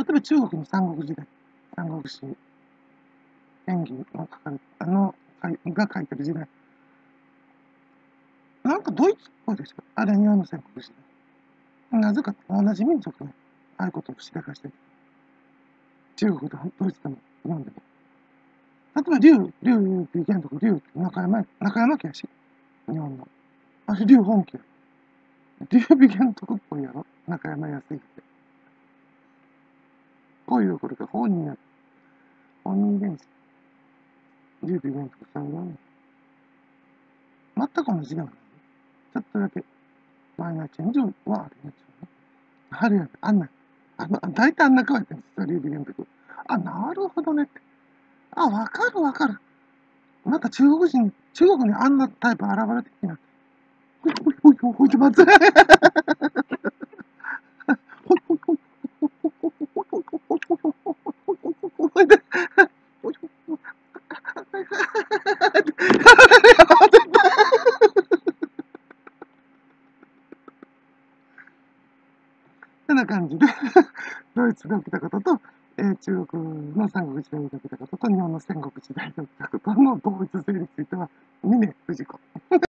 例えば中国の三国時代、三国志、演技の書かれあの、が書いてる時代。なんかドイツっぽいでしょあれ、日本の戦国時代。なぜか同じ民族のああいうことをしらかして。中国でドイツでも日本でも。例えば、竜、竜竜、竜言、竜中山、中山家やし、日本の。あれ、竜本家。竜竜玄徳っぽいやろ中山康之って。行為を起こるか本人や。本人原則。重機原則さんが全く同じような。ちょっとだけ、マイナーチェンジはあれがんちうね。あるやつ、あんな。あの、大体あんな顔やってんですよ、劉備元服。あ、なるほどねって。あ、わかるわかる。なんか中国人、中国にあんなタイプ現れてきな。ほいほいほいほい、まずい。てな感じで、ドイツで起きたことと、えー、中国の三国時代で起きたことと、日本の戦国時代で起きたことの同一性については、峰不二子。